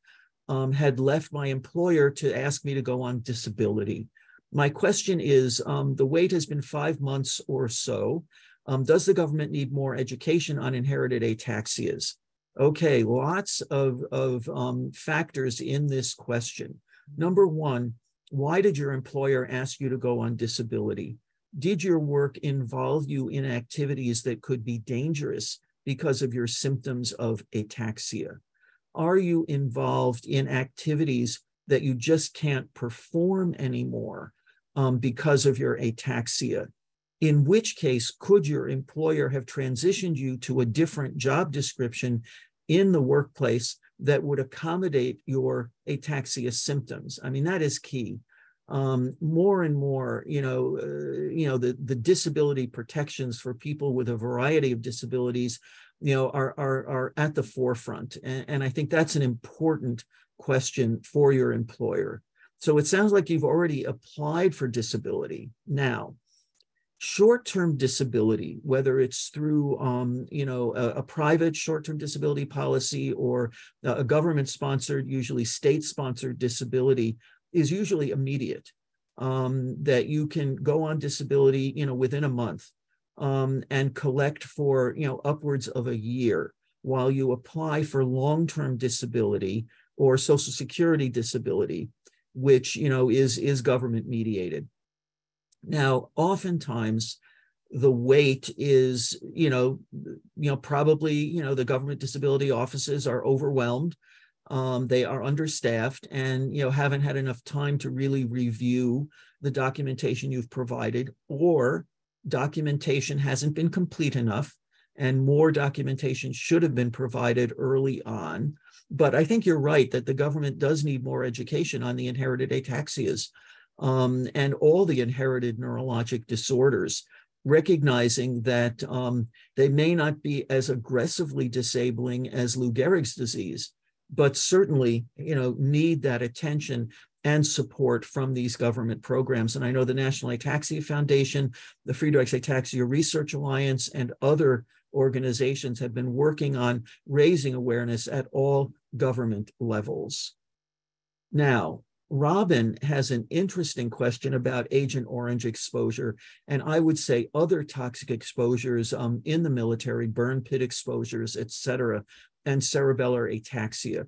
um, had left my employer to ask me to go on disability. My question is um, the wait has been five months or so. Um, does the government need more education on inherited ataxias? Okay, lots of, of um, factors in this question. Number one, why did your employer ask you to go on disability? Did your work involve you in activities that could be dangerous because of your symptoms of ataxia? Are you involved in activities that you just can't perform anymore um, because of your ataxia? In which case, could your employer have transitioned you to a different job description in the workplace that would accommodate your ataxia symptoms? I mean, that is key. Um, more and more, you know, uh, you know, the, the disability protections for people with a variety of disabilities you know, are, are, are at the forefront. And, and I think that's an important question for your employer. So it sounds like you've already applied for disability. Now, short-term disability, whether it's through, um, you know, a, a private short-term disability policy or a government-sponsored, usually state-sponsored disability, is usually immediate. Um, that you can go on disability, you know, within a month um, and collect for you know upwards of a year while you apply for long-term disability or social security disability which you know is is government mediated. Now oftentimes the wait is you know you know probably you know the government disability offices are overwhelmed um, they are understaffed and you know haven't had enough time to really review the documentation you've provided or documentation hasn't been complete enough and more documentation should have been provided early on. But I think you're right that the government does need more education on the inherited ataxias um, and all the inherited neurologic disorders. recognizing that um, they may not be as aggressively disabling as Lou Gehrig's disease, but certainly, you know, need that attention and support from these government programs. And I know the National Ataxia Foundation, the Friedreich's Ataxia Research Alliance, and other organizations have been working on raising awareness at all government levels. Now, Robin has an interesting question about Agent Orange exposure, and I would say other toxic exposures um, in the military, burn pit exposures, et cetera, and cerebellar ataxia.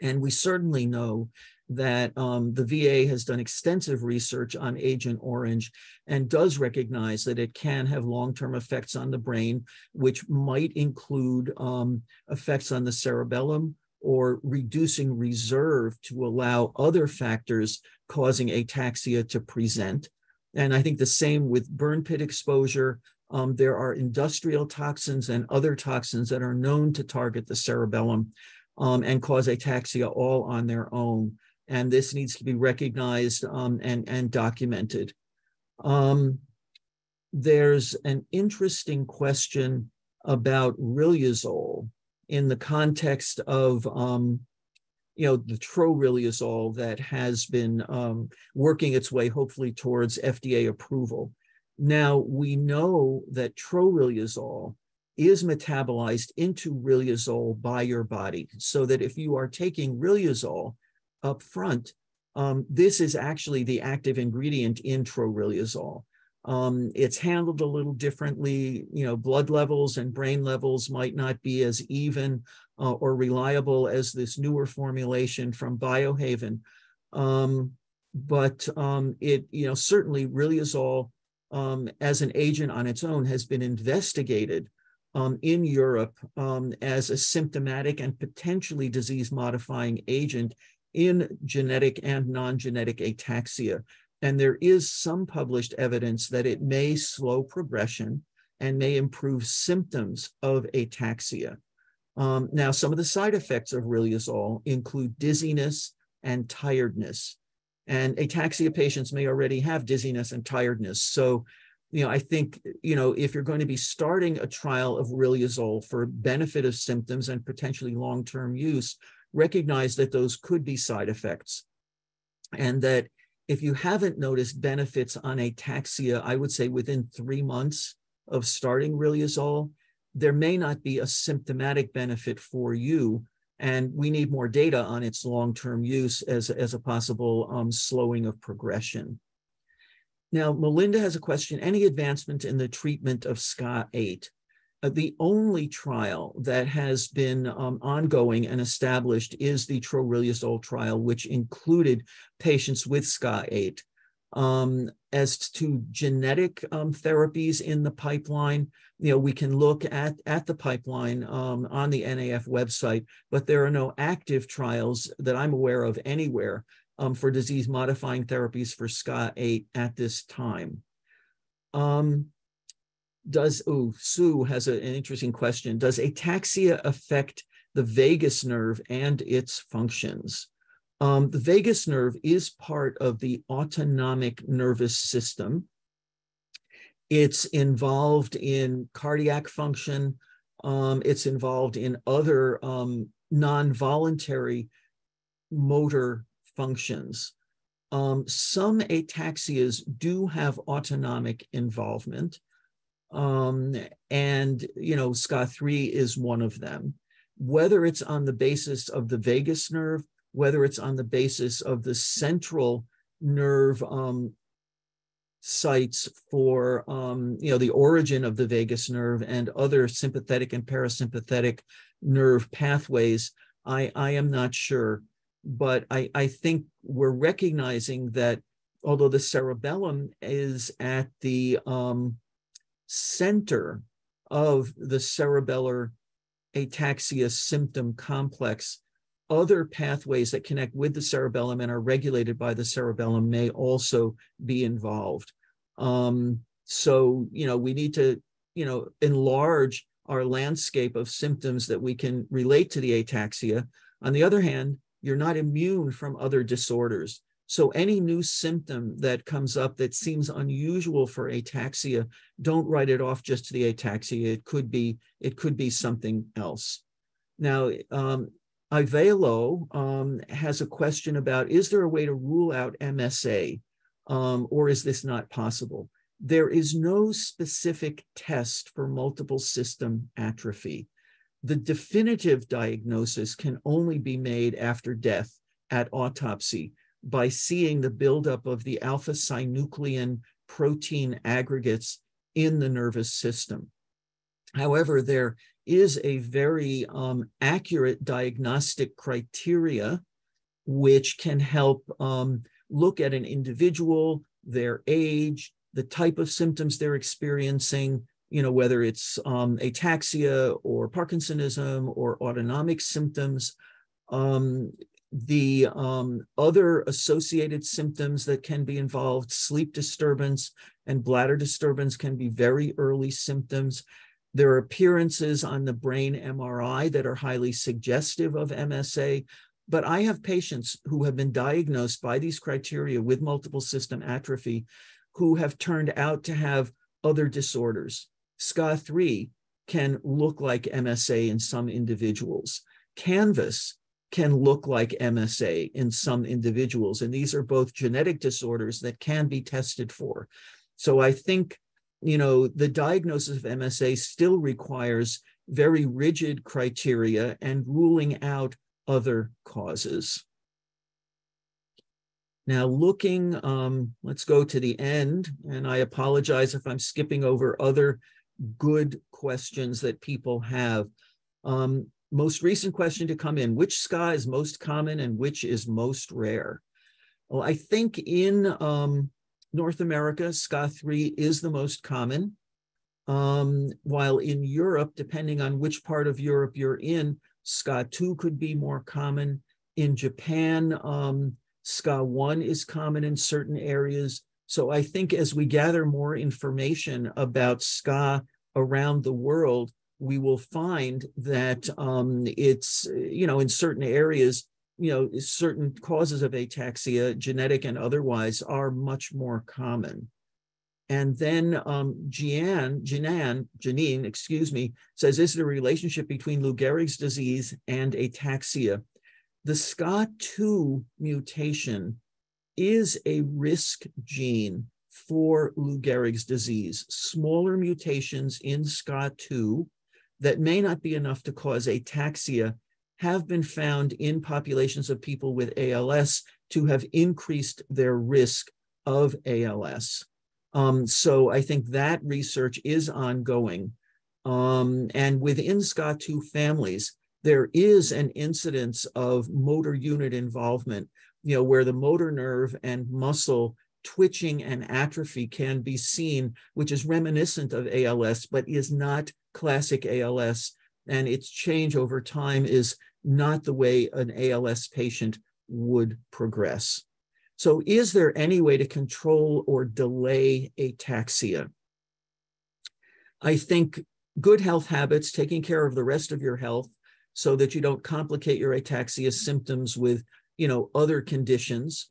And we certainly know that um, the VA has done extensive research on Agent Orange and does recognize that it can have long-term effects on the brain, which might include um, effects on the cerebellum or reducing reserve to allow other factors causing ataxia to present. And I think the same with burn pit exposure. Um, there are industrial toxins and other toxins that are known to target the cerebellum um, and cause ataxia all on their own and this needs to be recognized um, and, and documented. Um, there's an interesting question about riluzole in the context of um, you know the troriluzole that has been um, working its way hopefully towards FDA approval. Now we know that troriluzole is metabolized into riluzole by your body, so that if you are taking riluzole, up front, um, this is actually the active ingredient in troriluzole. Um, it's handled a little differently. You know, blood levels and brain levels might not be as even uh, or reliable as this newer formulation from Biohaven. Um, but um, it, you know, certainly riluzole um, as an agent on its own has been investigated um, in Europe um, as a symptomatic and potentially disease modifying agent in genetic and non-genetic ataxia. And there is some published evidence that it may slow progression and may improve symptoms of ataxia. Um, now, some of the side effects of riluzole include dizziness and tiredness. And ataxia patients may already have dizziness and tiredness. So, you know, I think, you know, if you're going to be starting a trial of riluzole for benefit of symptoms and potentially long-term use, recognize that those could be side effects. And that if you haven't noticed benefits on ataxia, I would say within three months of starting riluzole, there may not be a symptomatic benefit for you. And we need more data on its long-term use as, as a possible um, slowing of progression. Now, Melinda has a question, any advancement in the treatment of SCA8? Uh, the only trial that has been um, ongoing and established is the troriluzole trial, which included patients with SCA8. Um, as to genetic um, therapies in the pipeline, you know, we can look at, at the pipeline um, on the NAF website, but there are no active trials that I'm aware of anywhere um, for disease modifying therapies for SCA8 at this time. Um, does oh Sue has a, an interesting question. Does ataxia affect the vagus nerve and its functions? Um, the vagus nerve is part of the autonomic nervous system. It's involved in cardiac function. Um, it's involved in other um, non-voluntary motor functions. Um, some ataxias do have autonomic involvement. Um, and, you know, SCA3 is one of them. Whether it's on the basis of the vagus nerve, whether it's on the basis of the central nerve um, sites for, um, you know, the origin of the vagus nerve and other sympathetic and parasympathetic nerve pathways, I, I am not sure. But I, I think we're recognizing that although the cerebellum is at the um, center of the cerebellar ataxia symptom complex, other pathways that connect with the cerebellum and are regulated by the cerebellum may also be involved. Um, so, you know, we need to, you know, enlarge our landscape of symptoms that we can relate to the ataxia. On the other hand, you're not immune from other disorders. So any new symptom that comes up that seems unusual for ataxia, don't write it off just to the ataxia. It could be it could be something else. Now, um, Ivelo um, has a question about, is there a way to rule out MSA um, or is this not possible? There is no specific test for multiple system atrophy. The definitive diagnosis can only be made after death at autopsy by seeing the buildup of the alpha synuclein protein aggregates in the nervous system. However, there is a very um, accurate diagnostic criteria which can help um, look at an individual, their age, the type of symptoms they're experiencing, you know, whether it's um, ataxia or Parkinsonism or autonomic symptoms. Um, the um, other associated symptoms that can be involved, sleep disturbance and bladder disturbance can be very early symptoms. There are appearances on the brain MRI that are highly suggestive of MSA, but I have patients who have been diagnosed by these criteria with multiple system atrophy who have turned out to have other disorders. SCA3 can look like MSA in some individuals. CANVAS can look like MSA in some individuals. And these are both genetic disorders that can be tested for. So I think you know, the diagnosis of MSA still requires very rigid criteria and ruling out other causes. Now, looking, um, let's go to the end, and I apologize if I'm skipping over other good questions that people have. Um, most recent question to come in which SCA is most common and which is most rare? Well, I think in um, North America, SCA 3 is the most common. Um, while in Europe, depending on which part of Europe you're in, SCA 2 could be more common. In Japan, um, SCA1 is common in certain areas. So I think as we gather more information about SCA around the world, we will find that um, it's, you know, in certain areas, you know, certain causes of ataxia, genetic and otherwise, are much more common. And then um, Jian, Jinan, Janine, excuse me, says, is there a relationship between Lou Gehrig's disease and ataxia? The SCA2 mutation is a risk gene for Lou Gehrig's disease. Smaller mutations in SCA2 that may not be enough to cause ataxia have been found in populations of people with ALS to have increased their risk of ALS. Um, so I think that research is ongoing. Um, and within SCA2 families, there is an incidence of motor unit involvement, you know, where the motor nerve and muscle twitching and atrophy can be seen, which is reminiscent of ALS, but is not classic ALS and its change over time is not the way an ALS patient would progress. So, is there any way to control or delay ataxia? I think good health habits, taking care of the rest of your health so that you don't complicate your ataxia symptoms with, you know, other conditions.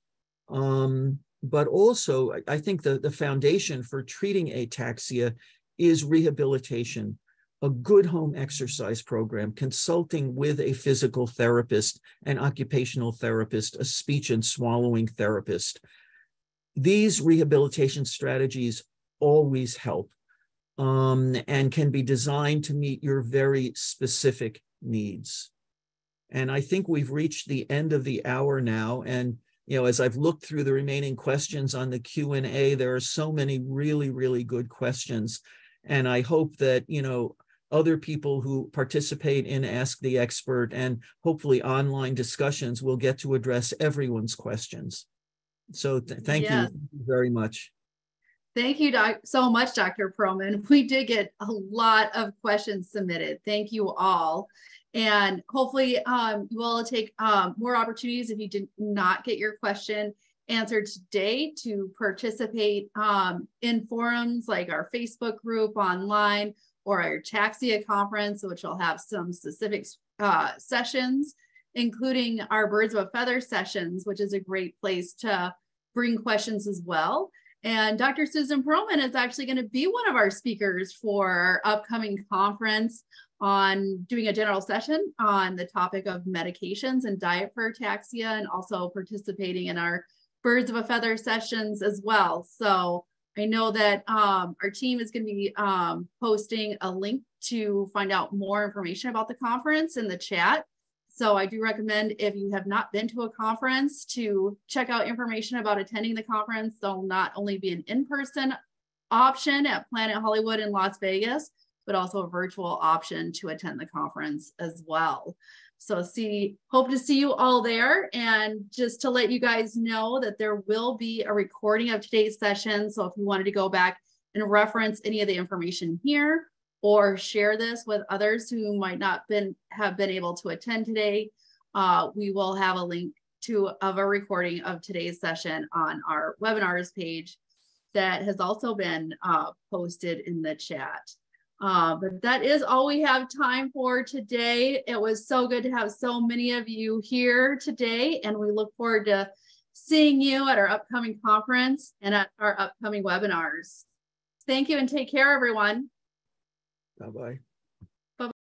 Um, but also, I think the, the foundation for treating ataxia is rehabilitation a good home exercise program, consulting with a physical therapist, an occupational therapist, a speech and swallowing therapist. These rehabilitation strategies always help um, and can be designed to meet your very specific needs. And I think we've reached the end of the hour now. And you know, as I've looked through the remaining questions on the Q and A, there are so many really, really good questions. And I hope that you know other people who participate in Ask the Expert and hopefully online discussions will get to address everyone's questions. So th thank you very much. Thank you doc so much, Dr. Perlman. We did get a lot of questions submitted. Thank you all. And hopefully um, you will take um, more opportunities if you did not get your question answered today to participate um, in forums like our Facebook group online or our Taxia conference, which will have some specific uh, sessions including our Birds of a Feather sessions, which is a great place to bring questions as well. And Dr. Susan Perlman is actually going to be one of our speakers for our upcoming conference on doing a general session on the topic of medications and diet for ataxia and also participating in our birds of a feather sessions as well. So I know that um, our team is going to be um, posting a link to find out more information about the conference in the chat. So I do recommend if you have not been to a conference to check out information about attending the conference. There'll not only be an in-person option at Planet Hollywood in Las Vegas, but also a virtual option to attend the conference as well. So see, hope to see you all there. And just to let you guys know that there will be a recording of today's session. So if you wanted to go back and reference any of the information here or share this with others who might not been have been able to attend today, uh, we will have a link to of a recording of today's session on our webinars page that has also been uh, posted in the chat. Uh, but that is all we have time for today. It was so good to have so many of you here today, and we look forward to seeing you at our upcoming conference and at our upcoming webinars. Thank you and take care, everyone. Bye-bye.